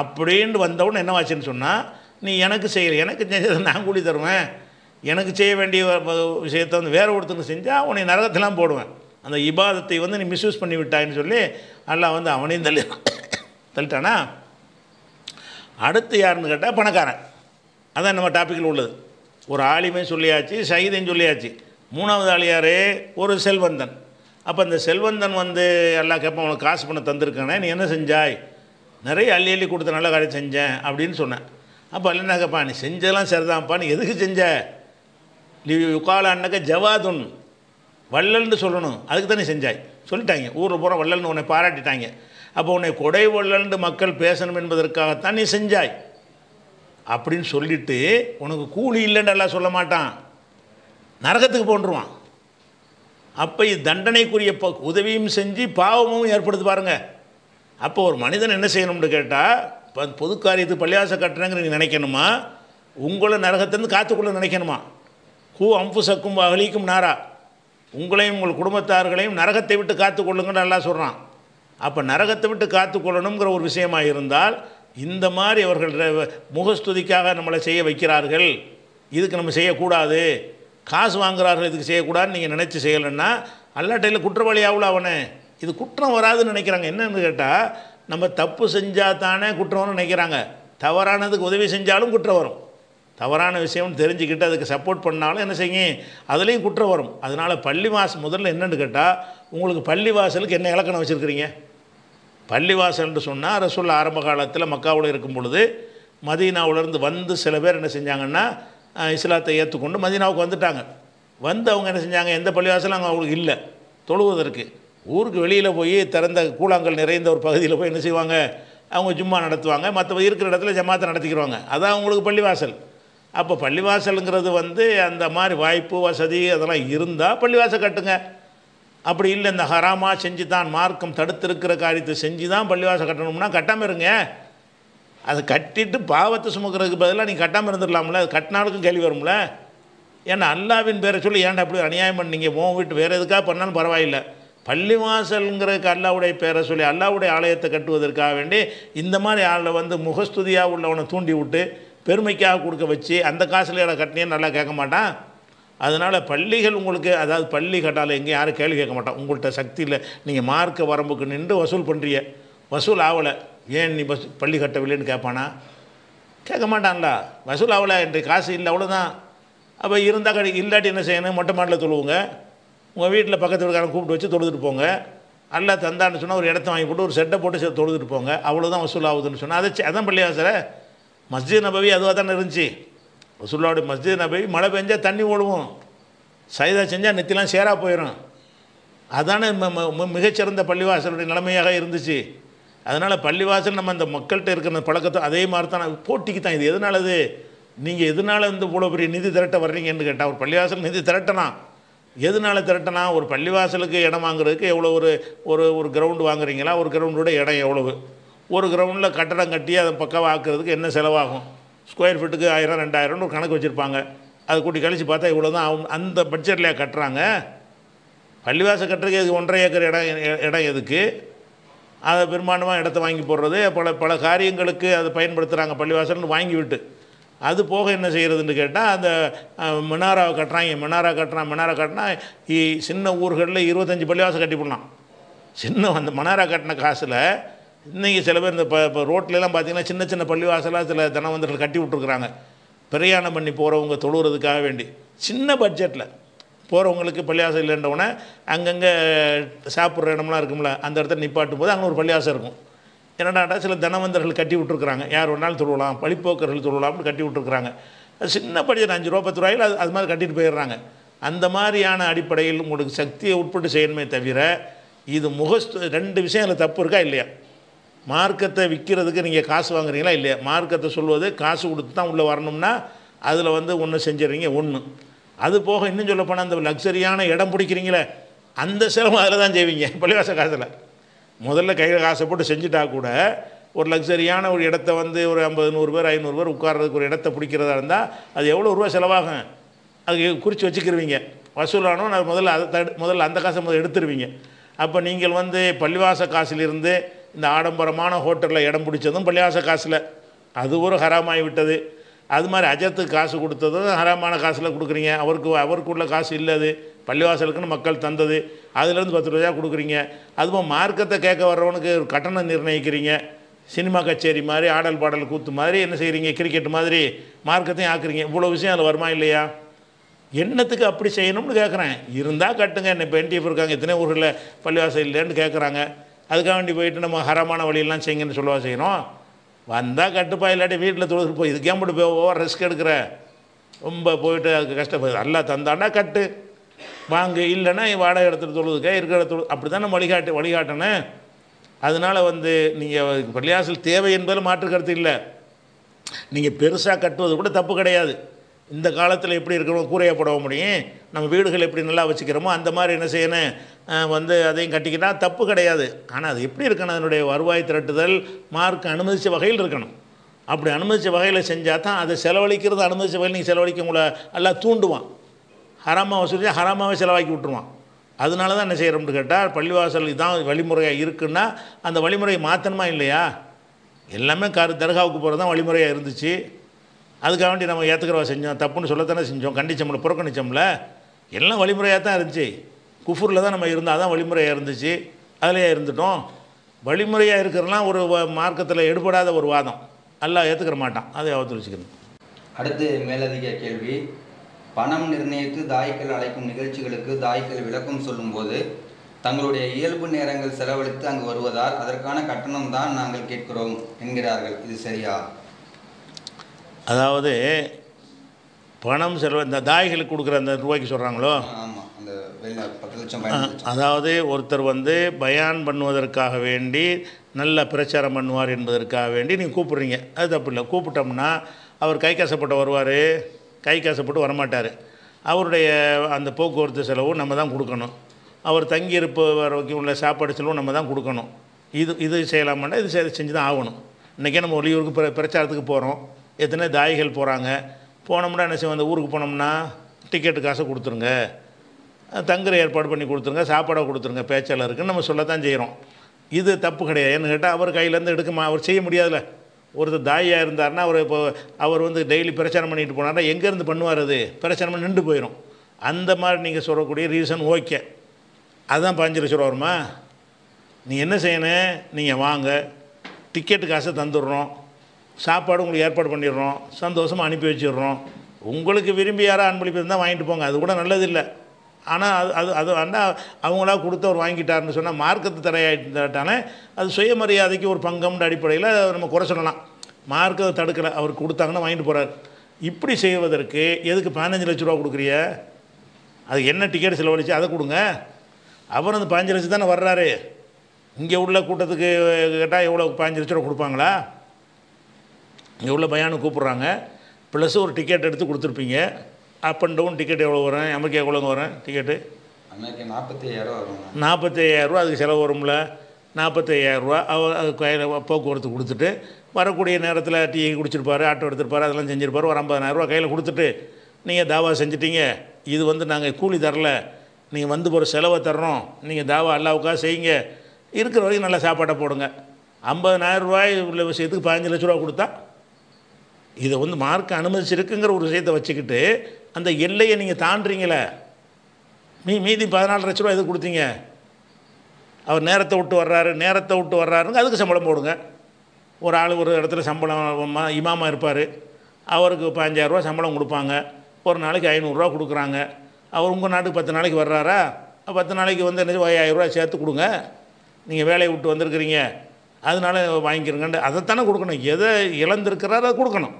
அப்படின்ட்டு வந்தவுடனே என்னவாச்சுன்னு சொன்னால் நீ எனக்கு செய்யலை. எனக்கு செஞ்சதை நான் கூலி தருவேன். எனக்கு செய்ய வேண்டிய விஷயத்தை வந்து வேறு ஒருத்தருக்கு செஞ்சால் உன்னை நரகத்தெல்லாம் போடுவேன். அந்த இபாதத்தை வந்து நீ மிஸ்யூஸ் பண்ணி விட்டாயின்னு சொல்லி அல்லாஹ் வந்து அவனையும் தள்ளி தள்ளிட்டானா அடுத்து யாருன்னு கேட்டால் பணக்காரன். அதான் நம்ம டாப்பிக்கில் உள்ளது. ஒரு ஆளியுமே சொல்லியாச்சு சகிதையும் சொல்லியாச்சு. மூணாவது ஆள் யார்? ஒரு செல்வந்தன். அப்போ இந்த செல்வந்தன் வந்து எல்லாம் கேட்பான் உனக்கு காசு பண்ண தந்திருக்கானே நீ என்ன செஞ்சாய்? நிறைய அள்ளி அள்ளி கொடுத்த நல்ல காரியம் செஞ்சேன் அப்படின்னு சொன்னேன். அப்போ என்ன நீ செஞ்சதெல்லாம் சரிதான்ப்பா நீ எதுக்கு செஞ்ச? நீ உக்கால அண்ணக்க ஜவாதுன். வள்ளல்னு சொல்லணும். அதுக்கு தானே செஞ்சாய். சொல்லிட்டாங்க. ஊரில் பூரா வள்ளல்னு உன்னை பாராட்டிட்டாங்க. அப்போ உன்னை கொடை வள்ளல்னு மக்கள் பேசணும் என்பதற்காகத்தான் நீ செஞ்சாய். அப்படின்னு சொல்லிட்டு உனக்கு கூலி இல்லைன்னு எல்லாம் சொல்ல மாட்டான். நரகத்துக்கு போன்றுவான். அப்போ இது தண்டனைக்குரிய ப உதவியும் செஞ்சு பாவமும் ஏற்படுத்து பாருங்க. அப்போ ஒரு மனிதன் என்ன செய்யணும்னு கேட்டால் இப்போ பொது காரியத்துக்கு பள்ளியாச கட்டுறேங்கிற நீ நினைக்கணுமா? உங்களை நரகத்திலேருந்து காத்துக்குள்ளே நினைக்கணுமா? ஹூ அம்புசக்கும் அகலிக்கும் நாரா. உங்களையும் உங்கள் குடும்பத்தார்களையும் நரகத்தை விட்டு காத்துக்கொள்ளுங்கன்னு நல்லா சொல்கிறான் அப்போ நரகத்தை விட்டு காத்துக்கொள்ளணுங்கிற ஒரு விஷயமாக இருந்தால் இந்த மாதிரி அவர்கள் முகஸ்துதிக்காக நம்மளை செய்ய வைக்கிறார்கள். இதுக்கு நம்ம செய்யக்கூடாது. காசு வாங்குறார்கள் இதுக்கு செய்யக்கூடாதுன்னு நீங்கள் நினச்சி செய்யலைன்னா அல்லாட்டையில் குற்றவாளி ஆகல அவனே. இது குற்றம் வராதுன்னு நினைக்கிறாங்க. என்னன்னு கேட்டால் நம்ம தப்பு செஞ்சால் தானே குற்றம்னு நினைக்கிறாங்க. தவறானதுக்கு உதவி செஞ்சாலும் குற்றம் வரும். தவறான விஷயம்னு தெரிஞ்சுக்கிட்டு அதுக்கு சப்போர்ட் பண்ணாலும் என்ன செய்யும் அதுலேயும் குற்றம் வரும். அதனால் பள்ளி வாசல் முதல்ல என்னென்னு கேட்டால் உங்களுக்கு பள்ளி வாசலுக்கு என்ன இலக்கணம் வச்சுருக்கிறீங்க? பள்ளிவாசல்னு சொன்னால் ரசூல் ஆரம்ப காலத்தில் மக்காவில் இருக்கும் பொழுது மதீனாவிலேருந்து வந்து சில பேர் என்ன செஞ்சாங்கன்னா இஸ்லாத்தை ஏற்றுக்கொண்டு மதீனாவுக்கு வந்துட்டாங்க. வந்து அவங்க என்ன செஞ்சாங்க? எந்த பள்ளிவாசலும் அங்கே அவங்களுக்கு இல்லை. தொழுவதற்கு. ஊருக்கு வெளியில் போய் திறந்த கூழாங்கல் நிறைந்த ஒரு பகுதியில் போய் என்ன செய்வாங்க? அவங்க ஜும்மா நடத்துவாங்க. மற்ற இருக்கிற இடத்துல ஜமாத்தை நடத்திக்கிடுவாங்க அதான் அவங்களுக்கு பள்ளிவாசல் அப்போ பள்ளிவாசலுங்கிறது வந்து அந்த மாதிரி வாய்ப்பு வசதி அதெல்லாம் இருந்தால் பள்ளிவாசல் கட்டுங்க. அப்படி இல்லை இந்த ஹராமாக செஞ்சு தான் மார்க்கம் தடுத்திருக்கிற காரியத்தை செஞ்சு தான் பள்ளிவாசல் கட்டணும்னா கட்டாமல் இருங்க. அதை கட்டிட்டு பாவத்தை சுமக்கிறதுக்கு பதிலாக நீங்கள் கட்டாமல் இருந்துடலாம்ல அது கட்டினாலுக்கும் கேள்வி வரும்ல. ஏன்னா அல்லாவின் பேரை சொல்லி ஏன்டா அப்படி அநியாயம் பண்ணீங்க? உன் வீட்டு வேறு எதுக்காக பண்ணாலும் பரவாயில்லை. பள்ளிவாசலுங்கிறதுக்கு அல்லாவுடைய பேரை சொல்லி அல்லாவுடைய ஆலயத்தை கட்டுவதற்காக வேண்டி இந்த மாதிரி ஆளை வந்து முகஸ்துதியாக உள்ளவனை தூண்டி விட்டு பெருமைக்காக கொடுக்க வச்சு அந்த காசில் இடம் கட்டினேன்னு நல்லா கேட்க மாட்டான். அதனால் பள்ளிகள் உங்களுக்கு அதாவது பள்ளி கட்டால் எங்கேயும் யாரும் கேள்வி கேட்க மாட்டான். உங்கள்கிட்ட சக்தி இல்லை. நீங்கள் மார்க்க வரம்புக்கு நின்று வசூல் பண்ணுறிய வசூல் ஆகலை ஏன் நீ பஸ் பள்ளி கட்டவில்லைன்னு கேட்பானா? கேட்க மாட்டான்ல. வசூல் ஆகலை என்று காசு இல்லை அவ்வளோதான் அப்போ இருந்தால் கடை இல்லாட்டி என்ன செய்யணும்? மொட்டை மாட்டில் தொழுவுங்க. உங்கள் வீட்டில் பக்கத்து வீட்டுக்காரன் கூப்பிட்டு வச்சு தொழுதுட்டு போங்க. அல்ல தந்தான்னு சொன்னால் ஒரு இடத்த வாங்கி போட்டு ஒரு செட்டை போட்டு தொழுதுட்டு போங்க. அவ்வளோதான் வசூல் ஆகுதுன்னு சொன்னால் அதை அதான் பள்ளிவாசல. மஸ்ஜித் நபவி அதுவாக தானே இருந்துச்சு. வசூலாவுடைய மஸ்ஜித் நபவி மழை பெஞ்சால் தண்ணி ஓடுவோம். சைதா செஞ்சால் நெத்திலாம் சேராக போயிடும் அதானே ம- ம- ம- மிகச்சிறந்த பள்ளிவாசலுடைய நிலைமையாக இருந்துச்சு. அதனால் பள்ளிவாசல் நம்ம அந்த மக்கள்கிட்ட இருக்கிற அந்த பழக்கத்தை அதே மாதிரி தான் போட்டிக்கு தான் இது. எதனால இது? நீங்கள் எதனால இந்த இவ்வளோ பெரிய நிதி திரட்ட வர்றீங்கன்னு கேட்டால் ஒரு பள்ளிவாசல் நிதி திரட்டனா எதனால திரட்டனா? ஒரு பள்ளிவாசலுக்கு இடம் வாங்குறதுக்கு எவ்வளோ ஒரு ஒரு ஒரு கிரவுண்டு வாங்குறீங்களா? ஒரு கிரவுண்டோட இடம் எவ்வளவு? ஒரு கிரவுண்டில் கட்டடம் கட்டி அதை பக்கம் ஆக்குறதுக்கு என்ன செலவாகும்? ஸ்கொயர் ஃபீட்டுக்கு ஆயிரம் ரெண்டாயிரம்னு ஒரு கணக்கு வச்சுருப்பாங்க. அதை கூட்டி கழித்து பார்த்தா இவ்வளோ தான் ஆகும். அந்த பட்ஜெட்டில் கட்டுறாங்க? பள்ளிவாசல் கட்டுறதுக்கு எதுக்கு ஒன்றரை ஏக்கர் இடம் இடம் எதுக்கு? அதை பெரும்பான்மையாக இடத்த வாங்கி போடுறது. பல பல காரியங்களுக்கு அதை பயன்படுத்துகிறாங்க பள்ளிவாசல்னு வாங்கி விட்டு. அது போக என்ன செய்கிறதுன்னு கேட்டால் அந்த மினாராவை கட்டுறாங்க. மினாரா கட்டுறான் மினாரா கட்டினா இ- சின்ன ஊர்களில் இருபத்தஞ்சி பள்ளிவாசல் கட்டி போடலாம். சின்ன அந்த மனாரா கட்டின காசில் இன்றைக்கி சில பேர் இந்த இப்போ இப்போ ரோட்லலாம் பார்த்தீங்கன்னா சின்ன சின்ன பள்ளிவாசலாக சில தனவந்தர்கள் கட்டி விட்ருக்குறாங்க பிரயாணம் பண்ணி போகிறவங்க தொழுகிறதுக்காக வேண்டி. சின்ன பட்ஜெட்டில் போகிறவங்களுக்கு பள்ளியாசம் இல்லைன்றவுடனே அங்கங்கே சாப்பிட்ற இடம்லாம் இருக்கும்ல அந்த இடத்துல நிப்பாட்டும் போது அங்கே ஒரு பள்ளியாசம் இருக்கும். என்னடாடா சில தனவந்தர்கள் கட்டி விட்ருக்குறாங்க யார் வேணாலும் தொழுவலாம் பழிப்போக்கர்கள் தொழுவலாம்னு கட்டி விட்ருக்குறாங்க அது சின்ன பட்ஜெட் அஞ்சு ரூபா பத்து ரூபாயில் அது அது மாதிரி கட்டிட்டு போயிடுறாங்க. அந்த மாதிரியான அடிப்படையில் உங்களுக்கு சக்தியை உட்பட்டு செய்யணுமே தவிர இது முகஸ்து ரெண்டு விஷயம் அதில் தப்பு இருக்கா இல்லையா? மார்க்கத்தை விற்கிறதுக்கு நீங்கள் காசு வாங்குறீங்களா இல்லையா? மார்க்கத்தை சொல்வது காசு கொடுத்து தான் உள்ளே வரணும்னா அதில் வந்து ஒன்று செஞ்சிடறீங்க ஒன்று அது போக இன்னும் சொல்ல போனால் அந்த லக்ஸரியான இடம் பிடிக்கிறீங்களே அந்த செலவு அதில் தான் செய்வீங்க பள்ளிவாச காசில். முதல்ல கையில் காசை போட்டு செஞ்சுட்டா கூட ஒரு லக்ஸரியான ஒரு இடத்த வந்து ஒரு ஐம்பது நூறு பேர் ஐநூறு பேர் உட்கார்றதுக்கு ஒரு இடத்த பிடிக்கிறதா இருந்தால் அது எவ்வளோ ரூபா செலவாகும்? அது குறித்து வச்சுக்கிருவீங்க. வசூலானோ நான் முதல்ல அதை தடு முதல்ல அந்த காசை முதல்ல எடுத்துருவீங்க. அப்போ நீங்கள் வந்து பள்ளிவாச காசிலிருந்து இந்த ஆடம்பரமான ஹோட்டலில் இடம் பிடிச்சதும் பள்ளியாச காசில். அது ஒரு ஹராமாகி விட்டது. அது மாதிரி அஜத்துக்கு காசு கொடுத்ததும் ஹராமான காசில் கொடுக்குறீங்க. அவருக்கு அவருக்கு உள்ள காசு இல்லை அது. பள்ளிவாசலுக்குன்னு மக்கள் தந்தது. அதுலேருந்து பத்து ரூபா கொடுக்குறீங்க. அதுவும் மார்க்கத்தை கேட்க வர்றவனுக்கு ஒரு கட்டணம் நிர்ணயிக்கிறீங்க. சினிமா கச்சேரி மாதிரி ஆடல் பாடல் கூத்து மாதிரி என்ன செய்கிறீங்க கிரிக்கெட் மாதிரி மார்க்கத்தையும் ஆக்குறீங்க. இவ்வளோ விஷயம் அதில் வருமா இல்லையா? என்னத்துக்கு அப்படி செய்யணும்னு கேட்குறேன் இருந்தால் கட்டுங்க. என்ன இப்போ என்டிஎஃப் இருக்காங்க இத்தனை ஊரில் பள்ளிவாசல் இல்லைன்னு கேட்குறாங்க அதுக்காக வேண்டி போயிட்டு நம்ம ஹரமான வழியெல்லாம் செய்யுங்கன்னு சொல்லவா செய்யணும். வந்தால் கட்டுப்பா இல்லாட்டி வீட்டில் தொழுது போய் இதுக்கே போட்டு போய் ஓவர் ரிஸ்க் எடுக்கிற? ரொம்ப போயிட்டு அதுக்கு கஷ்டப்படுது நல்லா தந்தாண்டா கட்டு. வாங்கு இல்லைன்னா வாடகை இடத்துல தொழுதுக்க இருக்கிற தொழு அப்படி தானே வழிகாட்டு வழிகாட்டணும் அதனால் வந்து நீங்கள் பள்ளியாசல் தேவை என்பதில் மாற்று கருத்து இல்லை. நீங்கள் பெருசாக கட்டுவது கூட தப்பு கிடையாது. இந்த காலத்தில் எப்படி இருக்கணும் கூரையை போடவும் முடியும்? நம்ம வீடுகள் எப்படி நல்லா வச்சுக்கிறோமோ அந்த மாதிரி என்ன செய்யணும்? வந்து அதையும் கட்டிக்கிட்டால் தப்பு கிடையாது. ஆனால் அது எப்படி இருக்கணும்? அதனுடைய வருவாய் திரட்டுதல் மார்க் அனுமதித்த வகையில் இருக்கணும். அப்படி அனுமதித்த வகையில் செஞ்சால் தான் அதை செலவழிக்கிறது அனுமதித்த வகையில் நீங்கள் செலவழிக்க உங்களை எல்லாம் தூண்டுவான். ஹராமாக வசூலிச்சா ஹராமாவே செலவாக்கி விட்டுருவான். அதனால தான் என்ன செய்கிறோம்னு கேட்டால் பள்ளிவாசல் இதான் வழிமுறையாக இருக்குன்னா அந்த வழிமுறையை மாற்றணுமா இல்லையா? எல்லாமே கார் தர்காவுக்கு போகிறது தான் வழிமுறையாக இருந்துச்சு. அதுக்காக வேண்டி நம்ம ஏற்றுக்கிறவா செஞ்சோம். தப்புன்னு சொல்லத்தானே செஞ்சோம். கண்டிச்சோம்ல புறக்கணிச்சோம்ல. எல்லாம் வழிமுறையாக தான் இருந்துச்சு. குஃபூரில் தான் நம்ம இருந்தால் தான் வழிமுறையாக இருந்துச்சு. அதிலேயே இருந்துட்டோம். வழிமுறையாக இருக்கிறலாம் ஒரு மார்க்கத்தில் எடுபடாத ஒரு வாதம். அல்லாஹ் ஏற்றுக்கிற மாட்டான். அதை அவத்து வச்சுக்கணும். அடுத்து மேலதிக கேள்வி. பணம் நிர்ணயித்து தாய்க்கள் அழைக்கும் நிகழ்ச்சிகளுக்கு தாய்க்கள் விளக்கம் சொல்லும்போது தங்களுடைய இயல்பு நேரங்கள் செலவழித்து அங்கு வருவதால் அதற்கான கட்டணம் தான் நாங்கள் கேட்கிறோம் என்கிறார்கள். இது சரியா? அதாவது பணம் செலவு இந்த தாய்களுக்கு கொடுக்குற அந்த ரூபாய்க்கு சொல்கிறாங்களோ பத்து லட்சம் அதாவது ஒருத்தர் வந்து பயான் பண்ணுவதற்காக வேண்டி நல்ல பிரச்சாரம் பண்ணுவார் என்பதற்காக வேண்டி நீங்கள் கூப்பிட்றீங்க. அது தப்பு இல்லை. கூப்பிட்டோம்னா அவர் கை காசப்பட்டு வருவார் கை காசப்பட்டு வரமாட்டார். அவருடைய அந்த போக்குவரத்து செலவும் நம்ம தான் கொடுக்கணும். அவர் தங்கியிருப்பு வரைக்கும் உள்ள சாப்பாடு செலவும் நம்ம தான் கொடுக்கணும். இது இது செய்யலாமான்னா இது செ- செஞ்சு தான் ஆகணும். இன்றைக்கே நம்ம வெளியூருக்கு பிர பிரச்சாரத்துக்கு போகிறோம் எத்தனை தாய்கள் போகிறாங்க போனோம்னா என்ன செய்வோம்? அந்த ஊருக்கு போனோம்னா டிக்கெட்டு காசை கொடுத்துருங்க. தங்குற ஏற்பாடு பண்ணி கொடுத்துருங்க சாப்பாடை கொடுத்துருங்க பேச்சாளருக்குன்னு நம்ம சொல்லத்தான் செய்கிறோம் இது தப்பு கிடையாது. ஏன்னு கேட்டால் அவர் கையிலேருந்து எடுக்குமா அவர் செய்ய முடியாதுல்ல. ஒருத்தர் தாயாக இருந்தார்னா அவர் இப்போ அவர் வந்து டெய்லி பிரச்சாரம் பண்ணிட்டு போனார்னா எங்கேருந்து பண்ணுவார் அது? பிரச்சாரம் பண்ணி நின்று போயிடும் அந்த மாதிரி நீங்கள் சொல்லக்கூடிய ரீசன் ஓகே. அதுதான் பாஞ்சு லட்ச ரூபா வருமா? நீ என்ன செய்யணும் நீங்கள் வாங்க. டிக்கெட்டு காசை தந்துடுறோம். சாப்பாடு உங்களுக்கு ஏற்பாடு பண்ணிடுறோம். சந்தோஷமாக அனுப்பி வச்சிடுறோம். உங்களுக்கு விரும்பி யாரோ அன்பளிப்பு இருந்தால் வாங்கிட்டு போங்க. அது கூட நல்லதில்லை. ஆனால் அது அது அது அண்ணா அவங்களா கொடுத்தவர் வாங்கிட்டாருன்னு சொன்னால் மார்க்கத்து தடையாயிட்டானே அது சுயமரியாதைக்கு ஒரு பங்கம்ன்ற அடிப்படையில் நம்ம குறை சொல்லலாம். மார்க்கத்தை தடுக்கலை அவர் கொடுத்தாங்கன்னா வாங்கிட்டு போகிறார் இப்படி செய்வதற்கு எதுக்கு பதினஞ்சு லட்ச ரூபா கொடுக்குறிய? அது என்ன டிக்கெட் செலவழிச்சு அதை கொடுங்க. அவர் அந்த பதினஞ்சு லட்சம் தானே வர்றாரு. இங்கே உள்ள கூட்டத்துக்கு கேட்டால் எவ்வளோ பதினஞ்சு லட்ச ரூபா கொடுப்பாங்களா? இங்கே உள்ள பயானு கூப்பிட்றாங்க. ப்ளஸ் ஒரு டிக்கெட் எடுத்து கொடுத்துருப்பீங்க. அப் அண்ட் டவுன் டிக்கெட் எவ்வளோ வரும்? அமெரிக்கா எவ்வளோங்க வரும்? டிக்கெட்டு அமெரிக்கா நாற்பத்தி ஐயாயிரம் வரும் நாற்பத்தையாயிரரூவா அதுக்கு செலவு வரும்ல? நாற்பத்தையாயிரரூவா அவர் அது கையில் போக்குவரத்து கொடுத்துட்டு வரக்கூடிய நேரத்தில் டீ குடிச்சிருப்பாரு ஆட்டோ எடுத்திருப்பாரு அதெல்லாம் செஞ்சிருப்பாரு ஒரு ஐம்பதாயிரரூவா கையில் கொடுத்துட்டு நீங்கள் தாவா செஞ்சிட்டீங்க. இது வந்து நாங்கள் கூலி தரல. நீங்கள் வந்து ஒரு செலவை தர்றோம். நீங்கள் தாவா அல்லாவுக்காக செய்யுங்க. இருக்கிற வரைக்கும் நல்ல சாப்பாட்டை போடுங்க. ஐம்பதனாயிரம் ரூபாய் உள்ள விஷயத்துக்கு பதினஞ்சு லட்ச ரூபா கொடுத்தா இதை வந்து மார்க் அனுமதிச்சிருக்குங்கிற ஒரு விஷயத்தை வச்சுக்கிட்டு அந்த எல்லையை நீங்கள் தாண்டுறீங்களே? மீ மீதி பதினாலு லட்ச ரூபா எது கொடுத்தீங்க? அவர் நேரத்தை விட்டு வர்றாரு நேரத்தை விட்டு வர்றாருங்க அதுக்கு சம்பளம் போடுங்க. ஒரு ஆள் ஒரு இடத்துல சம்பளம் ம- இமாமா இருப்பார். அவருக்கு பதினஞ்சாயிரரூவா சம்பளம் கொடுப்பாங்க. ஒரு நாளைக்கு ஐநூறுரூவா கொடுக்குறாங்க. அவர் உங்கள் நாட்டுக்கு பத்து நாளைக்கு வர்றாரா? பத்து நாளைக்கு வந்து என்ன ஐயாயிரரூவா சேர்த்து கொடுங்க. நீங்கள் வேலையை விட்டு வந்திருக்கிறீங்க. அதனால வாங்கிக்கிறங்கன்ட்டு அதைத்தானே கொடுக்கணும். எதை இழந்திருக்கிறாரோ அதை கொடுக்கணும்.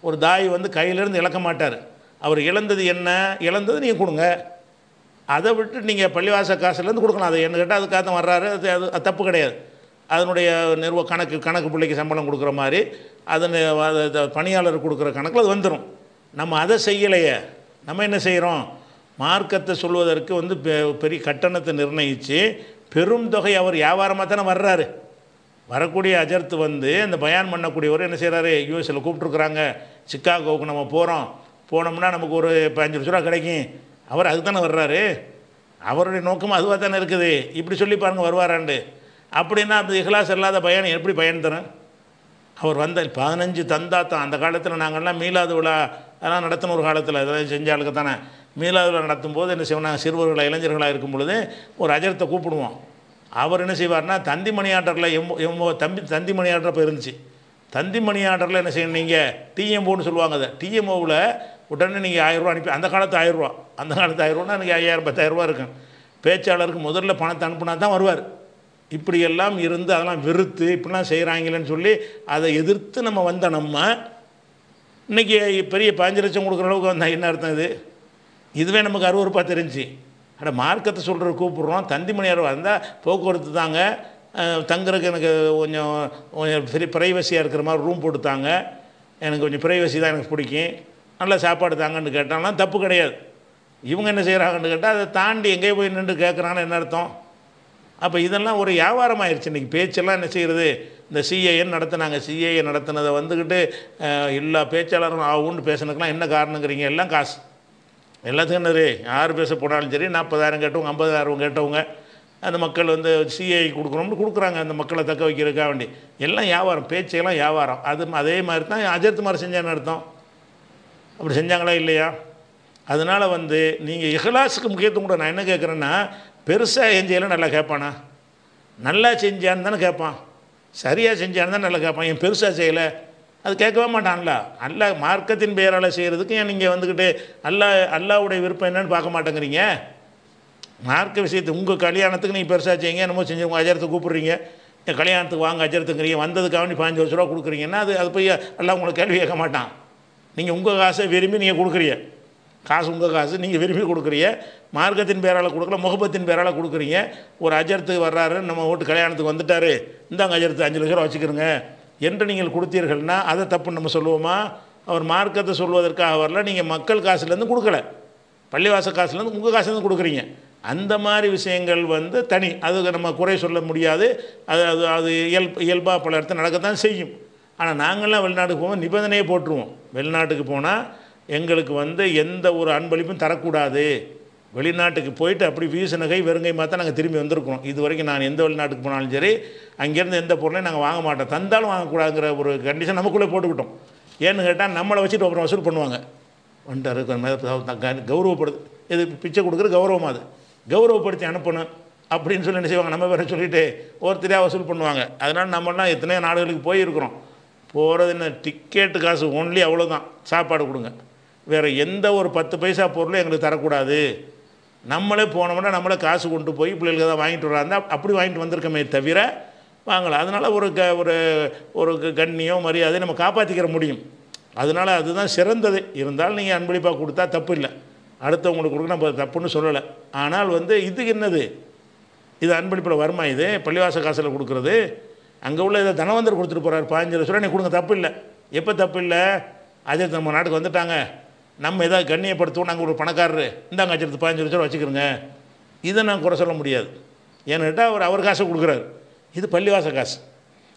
ஒரு தாய் வந்து கையிலேருந்து இழக்க மாட்டார். அவர் இழந்தது என்ன? இழந்தது நீங்கள் கொடுங்க. அதை விட்டு நீங்கள் பள்ளிவாச காசுலேருந்து கொடுக்கலாம். அதை என்ன கேட்டால் அதுக்காக தான் வர்றாரு. அது அது தப்பு கிடையாது. அதனுடைய நிறுவ கணக்கு கணக்கு பிள்ளைக்கு சம்பளம் கொடுக்குற மாதிரி அதன் பணியாளர் கொடுக்குற கணக்கில் அது வந்துடும் நம்ம அதை செய்யலையே. நம்ம என்ன செய்கிறோம் மார்க்கத்தை சொல்வதற்கு வந்து பெ- பெரிய கட்டணத்தை நிர்ணயித்து பெரும் தொகை அவர் வியாபாரமாக தானே வர்றாரு. வரக்கூடிய அஜர்த்து வந்து அந்த பயான் பண்ணக்கூடியவர் என்ன செய்கிறாரு யூஎஸில் கூப்பிட்ருக்குறாங்க சிக்காகோவுக்கு நம்ம போகிறோம் போனோம்னா நமக்கு ஒரு பதினஞ்சு லட்ச ரூபா கிடைக்கும். அவர் அதுக்கு தானே வர்றாரு? அவருடைய நோக்கம் அதுவாக தானே இருக்குது. இப்படி சொல்லி பாருங்க வருவாராண்டு அப்படின்னா அந்த இஹ்லாஸ் இல்லாத பயணம் எப்படி பயன் தரும்? அவர் வந்த பதினஞ்சு தந்தா தான் அந்த காலத்தில் நாங்கள்லாம் மீலாது விழா அதெல்லாம் நடத்தின ஒரு காலத்தில் அதெல்லாம் செஞ்சாளுக்கு தானே. மீலாது விழா நடத்தும் போது என்ன செய்வோம் நாங்கள் சிறுவர்களாக இளைஞர்களாக இருக்கும் பொழுது ஒரு அஜரத்தை கூப்பிடுவோம். அவர் என்ன செய்வார்னா தந்தி மணி ஆர்டரில் எம் எம்மோ தம்பி தந்தி மணி இப்போ இருந்துச்சு. தந்தி மணி என்ன செய்யணும் நீங்கள் டிஎம்ஓன்னு சொல்லுவாங்க அதை. டிஎம்ஓவில் உடனே நீங்கள் ஆயிரரூவா அனுப்பி அந்த காலத்து ஆயிரரூவா அந்த காலத்து ஆயிரரூவா எனக்கு ஐயாயிரம் பத்தாயிரரூவா இருக்கும். பேச்சாளருக்கு முதல்ல பணத்தை அனுப்புனா தான் வருவார். இப்படியெல்லாம் இருந்து அதெல்லாம் வெறுத்து இப்படிலாம் செய்கிறாங்களேன்னு சொல்லி அதை எதிர்த்து நம்ம வந்த நம்ம இன்றைக்கி பெரிய பாஞ்சு லட்சம் கொடுக்குற அளவுக்கு வந்தால் என்ன அர்த்தம் இது? இதுவே நமக்கு அருவறுப்பாக தெரிஞ்சு. அட மார்க்கத்தை சொல்கிற கூப்பிட்றோம். தந்திமணியார் வந்தால் போக்குவரத்து தாங்க. தங்குறதுக்கு எனக்கு கொஞ்சம் கொஞ்சம் ஃப்ரீ ப்ரைவசியாக இருக்கிற மாதிரி ரூம் போட்டு தாங்க. எனக்கு கொஞ்சம் ப்ரைவசி தான் எனக்கு பிடிக்கும். நல்ல சாப்பாடு தாங்கன்னு கேட்டாலும் தப்பு கிடையாது. இவங்க என்ன செய்கிறாங்கன்னு கேட்டால் அதை தாண்டி எங்கேயோ போய் நின்று கேட்குறான்னு என்ன அர்த்தம்? அப்போ இதெல்லாம் ஒரு வியாபாரம் ஆயிடுச்சு இன்றைக்கி பேச்செல்லாம் என்ன செய்கிறது இந்த சிஏஎன் நடத்துனாங்க. சிஏஏ நடத்தினதை வந்துக்கிட்டு எல்லா பேச்சாளரும் ஆகும்னு பேசுனதுக்கெலாம் என்ன காரணங்கிறீங்க? எல்லாம் காசு. எல்லாத்துக்கும் என்னது? யார் பேச போனாலும் சரி நாற்பதாயிரம் கேட்டவங்க ஐம்பதாயிரம் கேட்டவங்க அந்த மக்கள் வந்து சிஐ கொடுக்குறோம்னு கொடுக்குறாங்க. அந்த மக்களை தக்க வைக்கிறதுக்காக வேண்டி. எல்லாம் வியாபாரம். பேச்செல்லாம் வியாபாரம். அது அதே மாதிரி தான் அஜித் மாதிரி செஞ்சான்னு அர்த்தம். அப்படி செஞ்சாங்களா இல்லையா? அதனால் வந்து நீங்கள் இஹ்லாஸுக்கு முக்கியத்துவம் கூட நான் என்ன கேட்குறேன்னா பெருசாக என் நல்லா கேட்பானா? நல்லா செஞ்சான்னு தானே கேட்பான். சரியாக செஞ்சான்னு தான் நல்லா கேட்பான். என் பெருசாக செய்யலை? அது கேட்கவே மாட்டான்ல. அல்லா மார்க்கத்தின் பெயரால் செய்கிறதுக்கு ஏன் நீங்கள் வந்துக்கிட்டு அல்லா அல்லாவுடைய விருப்பம் என்னன்னு பார்க்க மாட்டேங்கிறீங்க? மார்க்க விஷயத்து உங்கள் கல்யாணத்துக்கு நீங்கள் பெருசாக செய்யுங்க என்னமோ செஞ்சு உங்கள் அஜரத்தை கூப்பிட்றீங்க. என் கல்யாணத்துக்கு வாங்க அஜரத்துக்குறீங்க வந்ததுக்காக நீ பாஞ்சு லட்ச ரூபா கொடுக்குறீங்கன்னா அது அது போய் எல்லாம் உங்களை கேள்வி கேட்க மாட்டான். நீங்கள் உங்கள் காசை விரும்பி நீங்கள் கொடுக்குறீங்க. காசு உங்கள் காசு நீங்கள் விரும்பி கொடுக்குறீங்க. மார்க்கத்தின் பேரால் கொடுக்கல முகப்பத்தின் பேரால் கொடுக்குறீங்க. ஒரு அஜரத்துக்கு வர்றாரு நம்ம வீட்டு கல்யாணத்துக்கு வந்துட்டாரு. இந்தாங்க அஜரத்து அஞ்சு லட்ச ரூபா வச்சுக்கிறோங்க. என்று நீங்கள் கொடுத்தீர்கள்னா அதை தப்புன்னு நம்ம சொல்லுவோமா? அவர் மார்க்கத்தை சொல்வதற்காக வரல நீங்கள் மக்கள் காசுலேருந்து கொடுக்கல. பள்ளிவாச காசுலேருந்து உங்கள் காசுலேருந்து கொடுக்குறீங்க. அந்த மாதிரி விஷயங்கள் வந்து தனி. அது நம்ம குறை சொல்ல முடியாது. அது அது அது இயல் இயல்பாக பல இடத்துல நடக்கத்தான் செய்யும். ஆனால் நாங்கள்லாம் வெளிநாட்டுக்கு போவோம் நிபந்தனையை போட்டுருவோம். வெளிநாட்டுக்கு போனால் எங்களுக்கு வந்து எந்த ஒரு அன்பளிப்பும் தரக்கூடாது. வெளிநாட்டுக்கு போயிட்டு அப்படி வீசு நகை வெறுங்கை மாற்ற நாங்கள் திரும்பி வந்திருக்கிறோம். இது வரைக்கும் நான் எந்த வெளிநாட்டுக்கு போனாலும் சரி அங்கேருந்து எந்த பொருளையும் நாங்கள் வாங்க மாட்டோம். தந்தாலும் வாங்கக்கூடாதுங்கிற ஒரு கண்டிஷன் நமக்குள்ளே போட்டுக்கிட்டோம். ஏன்னு கேட்டால் நம்மளை வச்சுட்டு அப்புறம் வசூல் பண்ணுவாங்க. வந்துட்டாரு கௌரவப்படுது. இது பிச்சை கொடுக்குற கௌரவம் அது. கௌரவப்படுத்தி அனுப்பணும் அப்படின்னு சொல்லி என்ன செய்வாங்க? நம்ம பேரை சொல்லிட்டு ஒருத்தரையாக வசூல் பண்ணுவாங்க. அதனால் நம்மளாம் எத்தனையோ நாடுகளுக்கு போயிருக்கிறோம். போகிறது என்ன? டிக்கெட்டு காசு ஒன்லி அவ்வளோதான் சாப்பாடு கொடுங்க. வேறு எந்த ஒரு பத்து பைசா பொருளும் எங்களுக்கு தரக்கூடாது. நம்மளே போனோம்னா நம்மளே காசு கொண்டு போய் பிள்ளைகளுக்கு தான் வாங்கிட்டு வராந்தா அப்படி வாங்கிட்டு வந்திருக்கமே தவிர வாங்கலாம். அதனால் ஒரு க ஒரு ஒரு க- கண்ணியம் மரியாதை நம்ம காப்பாற்றிக்கிற முடியும். அதனால் அதுதான் சிறந்தது. இருந்தாலும் நீங்கள் அன்பளிப்பாக கொடுத்தா தப்பு இல்லை. அடுத்தவங்களுக்கு கொடுக்க நம்ம தப்புன்னு சொல்லலை. ஆனால் வந்து இதுக்கு என்னது? இது அன்பளிப்பில் வருமா இது? பள்ளிவாச காசில் கொடுக்குறது? அங்கே உள்ள இதை தனவந்தர் கொடுத்துட்டு போகிறார் பதினஞ்சு லட்ச ரூபா நீ கொடுங்க தப்பு இல்லை எப்போ தப்பு இல்லை அஜித் நம்ம நாட்டுக்கு வந்துட்டாங்க. நம்ம ஏதாவது கண்ணியப்படுத்துவோம் நாங்கள் ஒரு பணக்காரரு இந்தாங்க அஜித் பதினஞ்சு லட்ச ரூபா வச்சுக்கிறோங்க. இதை நான் குறை சொல்ல முடியாது. ஏன்னு கேட்டால் அவர் அவர் காசை கொடுக்குறாரு. இது பள்ளிவாச காசு.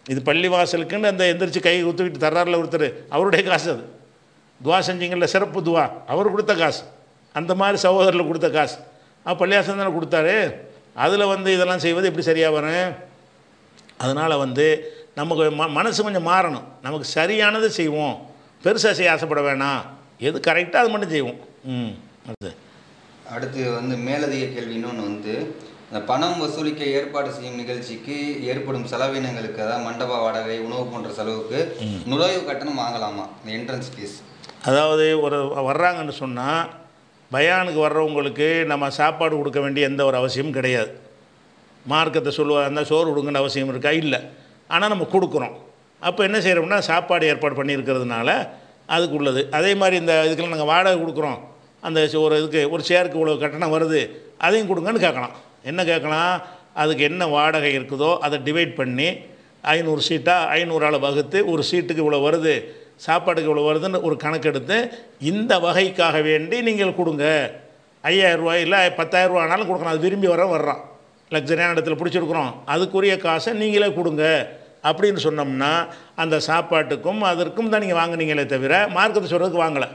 இது பள்ளிவாசலுக்குன்னு அந்த எந்திரிச்சு கை ஊற்றிக்கிட்டு தர்றாரில் ஒருத்தர். அவருடைய காசு அது. துவா செஞ்சீங்கல்ல சிறப்பு துவா. அவர் கொடுத்த காசு. அந்த மாதிரி சகோதரில் கொடுத்த காசு. ஆ பள்ளிவாசம் தானே கொடுத்தாரு? அதில் வந்து இதெல்லாம் செய்வது எப்படி சரியாக வரும்? அதனால் வந்து நமக்கு ம மனசு கொஞ்சம் மாறணும். நமக்கு சரியானது செய்வோம். பெருசாக செய்ய ஆசைப்பட வேணாம். எது கரெக்டாக அது மட்டும் செய்வோம். ம் அது. அடுத்து வந்து மேலதிக கேள்வி இன்னொன்று வந்து இந்த பணம் வசூலிக்க ஏற்பாடு செய்யும் நிகழ்ச்சிக்கு ஏற்படும் செலவினங்களுக்கு அதாவது மண்டப வாடகை உணவு போன்ற செலவுக்கு நுழைவு கட்டணம் வாங்கலாமா? இந்த என்ட்ரன்ஸ் ஃபீஸ் அதாவது ஒரு வர்றாங்கன்னு சொன்னால் பயானுக்கு வர்றவங்களுக்கு நம்ம சாப்பாடு கொடுக்க வேண்டிய எந்த ஒரு அவசியமும் கிடையாது. மார்க்கத்தை சொல்லுவா இருந்தால் சோறு கொடுங்கன்னு அவசியம் இருக்கா? இல்லை. ஆனால் நம்ம கொடுக்குறோம். அப்போ என்ன செய்கிறோம்னா சாப்பாடு ஏற்பாடு பண்ணியிருக்கிறதுனால அதுக்கு உள்ளது அதே மாதிரி இந்த இதுக்கெல்லாம் நாங்கள் வாடகை கொடுக்குறோம். அந்த ஒரு இதுக்கு ஒரு சேருக்கு இவ்வளோ கட்டணம் வருது. அதையும் கொடுங்கன்னு கேட்கலாம். என்ன கேட்கலாம்? அதுக்கு என்ன வாடகை இருக்குதோ அதை டிவைட் பண்ணி ஐநூறு சீட்டாக ஐநூறு ஆளை வகுத்து ஒரு சீட்டுக்கு இவ்வளோ வருது சாப்பாட்டுக்கு இவ்வளோ வருதுன்னு ஒரு கணக்கெடுத்து இந்த வகைக்காக வேண்டி நீங்கள் கொடுங்க. ஐயாயிரம் ரூபாய் இல்லை பத்தாயிரம் கொடுக்கணும் அது விரும்பி வர வர்றான். லக்ஸரியான இடத்துல பிடிச்சிருக்குறோம். அதுக்குரிய காசை நீங்களே கொடுங்க. அப்படின்னு சொன்னோம்னா அந்த சாப்பாட்டுக்கும் அதற்கும் தான் நீங்கள் வாங்கினீங்களே தவிர மார்க்கத்தை சொல்கிறதுக்கு வாங்கலை.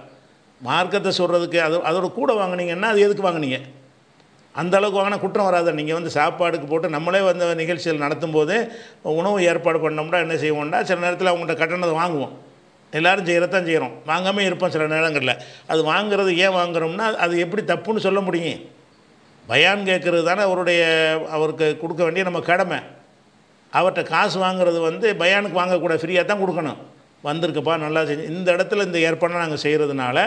மார்க்கத்தை சொல்கிறதுக்கு அது அதோட கூட வாங்கினீங்கன்னா அது எதுக்கு வாங்குனீங்க? அந்த அளவுக்கு வாங்கினா குற்றம் வராது. நீங்கள் வந்து சாப்பாடுக்கு போட்டு நம்மளே வந்து நிகழ்ச்சிகள் நடத்தும் போது உணவு ஏற்பாடு பண்ணோம்னா என்ன செய்வோம்னா சில நேரத்தில் அவங்கள்ட்ட கட்டணத்தை வாங்குவோம். எல்லோரும் செய்கிறதான் செய்கிறோம் வாங்காமல் இருப்போம் சில நேரங்களில். அது வாங்குறது ஏன் வாங்குறோம்னா அது எப்படி தப்புன்னு சொல்ல முடியும். பயான் கேட்குறது தானே அவருடைய அவருக்கு கொடுக்க வேண்டிய நம்ம கடமை. அவர்கிட்ட காசு வாங்குறது வந்து பயானுக்கு வாங்கக்கூடாது ஃப்ரீயாக தான் கொடுக்கணும். வந்திருக்குப்பா நல்லா செஞ்சு இந்த இடத்துல இந்த ஏற்பாடு நாங்கள் செய்கிறதுனால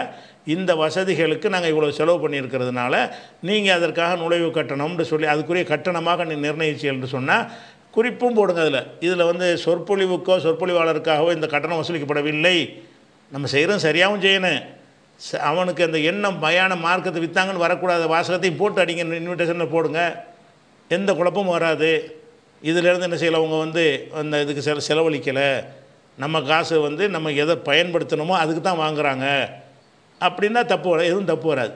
இந்த வசதிகளுக்கு நாங்கள் இவ்வளோ செலவு பண்ணியிருக்கிறதுனால நீங்கள் அதற்காக நுழைவு கட்டணம்னு சொல்லி அதுக்குரிய கட்டணமாக நீ நிர்ணயிச்சீங்கன்னு சொன்னால் குறிப்பும் போடுங்க அதில். இதில் வந்து சொற்பொழிவுக்கோ சொற்பொழிவாளருக்காகவோ இந்த கட்டணம் வசூலிக்கப்படவில்லை. நம்ம செய்கிறோம் சரியாகவும் செய்யணும். அவனுக்கு அந்த எண்ணம் பயான மார்க்கத்தை விற்றாங்கன்னு வரக்கூடாத வாசகத்தையும் போட்டு அடிங்க இன்விடேஷனில் போடுங்க. எந்த குழப்பமும் வராது. இதிலேருந்து என்ன செய்யலாம் அவங்க வந்து அந்த இதுக்கு செல செலவழிக்கலை. நம்ம காசு வந்து நம்ம எதை பயன்படுத்தணுமோ அதுக்கு தான் வாங்குறாங்க. அப்படின்னா தப்பு வராது எதுவும் தப்பு வராது.